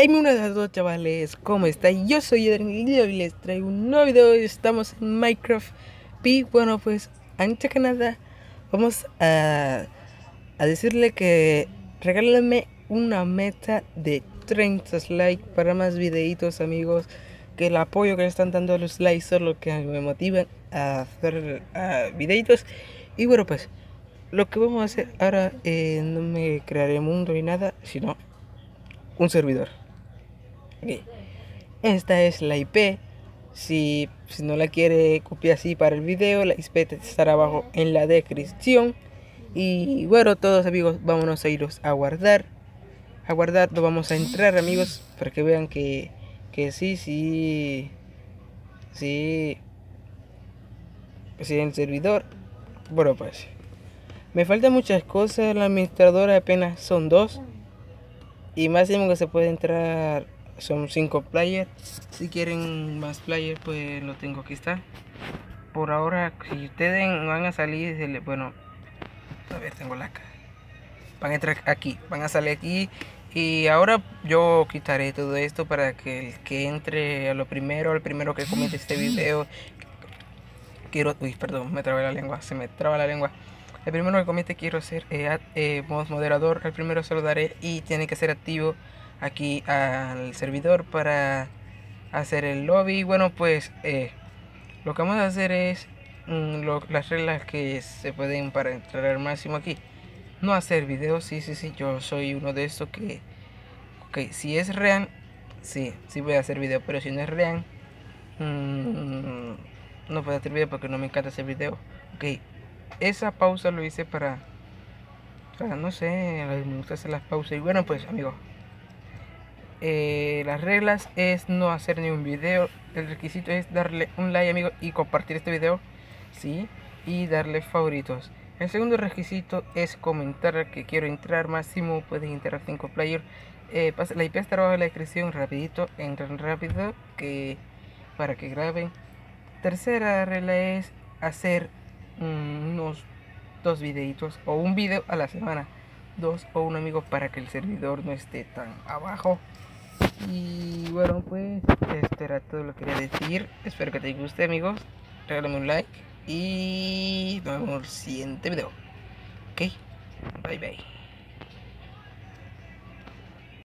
Hey, buenas a todos chavales, ¿cómo están? Yo soy Edwin y les traigo un nuevo video, estamos en Minecraft Y bueno pues, antes que nada, vamos a, a decirle que regálenme una meta de 30 likes para más videitos amigos Que el apoyo que están dando los likes son lo que me motivan a hacer videitos. Y bueno pues, lo que vamos a hacer ahora, eh, no me crearé mundo ni nada, sino un servidor esta es la IP. Si, no la quiere copiar así para el video, la IP estará abajo en la descripción. Y bueno, todos amigos, vámonos a irnos a guardar. A guardar, lo vamos a entrar amigos, para que vean que, que sí, sí, sí, sí, el servidor. Bueno, pues, me faltan muchas cosas, la administradora apenas son dos. Y máximo que se puede entrar son 5 players. Si quieren más players, pues lo tengo aquí está. Por ahora, si ustedes van a salir, bueno, a ver, tengo la Van a entrar aquí, van a salir aquí. Y ahora yo quitaré todo esto para que el que entre a lo primero, el primero que comente este video. Quiero, uy, perdón, me traba la lengua, se me traba la lengua. El primero que comente quiero ser eh, eh moderador, el primero se lo daré y tiene que ser activo aquí al servidor para hacer el lobby. Bueno, pues eh, lo que vamos a hacer es mm, las reglas que se pueden para entrar al máximo aquí. No hacer videos, sí, sí, sí, yo soy uno de estos que, ok, si es real, sí, sí voy a hacer video, pero si no es real, mm, no puedo hacer video porque no me encanta hacer video. Ok, esa pausa lo hice para, para no sé, me gusta hacer las pausas. Y bueno, pues amigos, eh, las reglas es no hacer ni un video. El requisito es darle un like, amigo, y compartir este video. Sí, y darle favoritos. El segundo requisito es comentar que quiero entrar. Máximo pueden entrar 5 players. Eh, la IP estará abajo en la descripción. Rapidito, entran rápido que para que graben. Tercera regla es hacer unos dos videitos o un video a la semana. Dos o un amigo para que el servidor no esté tan abajo. Y bueno, pues esto era todo lo que quería decir. Espero que te guste, amigos. Regálame un like. Y nos vemos en el siguiente video. Ok, bye bye.